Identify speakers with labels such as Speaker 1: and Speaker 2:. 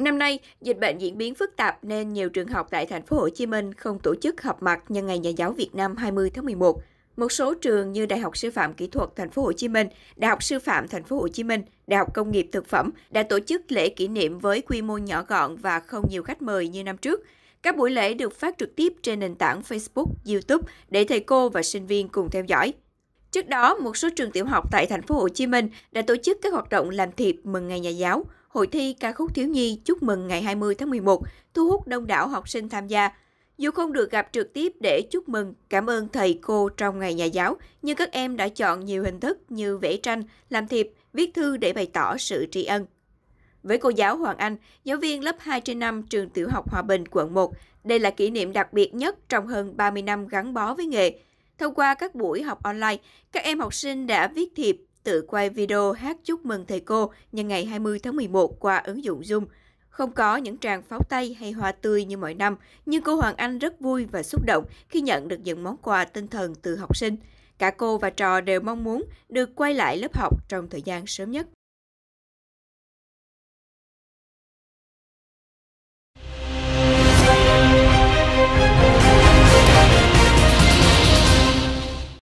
Speaker 1: Năm nay, dịch bệnh diễn biến phức tạp nên nhiều trường học tại thành phố Hồ Chí Minh không tổ chức họp mặt nhân ngày Nhà giáo Việt Nam 20 tháng 11. Một số trường như Đại học Sư phạm Kỹ thuật Thành phố Hồ Chí Minh, Đại học Sư phạm Thành phố Hồ Chí Minh, Đại học Công nghiệp Thực phẩm đã tổ chức lễ kỷ niệm với quy mô nhỏ gọn và không nhiều khách mời như năm trước. Các buổi lễ được phát trực tiếp trên nền tảng Facebook, YouTube để thầy cô và sinh viên cùng theo dõi. Trước đó, một số trường tiểu học tại thành phố Hồ Chí Minh đã tổ chức các hoạt động làm thiệp mừng ngày nhà giáo, hội thi ca khúc thiếu nhi chúc mừng ngày 20 tháng 11, thu hút đông đảo học sinh tham gia. Dù không được gặp trực tiếp để chúc mừng, cảm ơn thầy cô trong ngày nhà giáo, nhưng các em đã chọn nhiều hình thức như vẽ tranh, làm thiệp, viết thư để bày tỏ sự tri ân. Với cô giáo Hoàng Anh, giáo viên lớp 2 trên 5 trường tiểu học Hòa Bình, quận 1, đây là kỷ niệm đặc biệt nhất trong hơn 30 năm gắn bó với nghề. Thông qua các buổi học online, các em học sinh đã viết thiệp, tự quay video hát chúc mừng thầy cô nhân ngày 20 tháng 11 qua ứng dụng Zoom. Không có những tràng pháo tay hay hoa tươi như mọi năm, nhưng cô Hoàng Anh rất vui và xúc động khi nhận được những món quà tinh thần từ học sinh. Cả cô và trò đều mong muốn được quay lại lớp học trong thời gian sớm nhất.